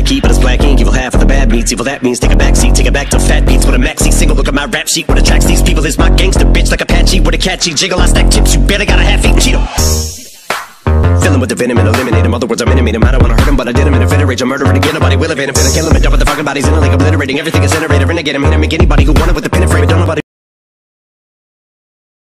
black heat, but it's black ink. Evil half of the bad meats. Evil that means take a back seat, take it back to fat beats with a maxi single. Look at my rap sheet. What attracts these people is my gangster bitch like Apache with a catchy jiggle. I stack chips. You better got a half eat Cheeto. Fill with the venom and eliminate him. Other words, I'm intimate him. I don't wanna hurt him, but I did him in a fit of rage. I'm murdering again. Nobody will evade him. Finna kill him and dump the fucking bodies in a lake, obliterating everything is incinerator. Renegade him, hit him, make anybody who wanted with the pin and frame. Don't nobody.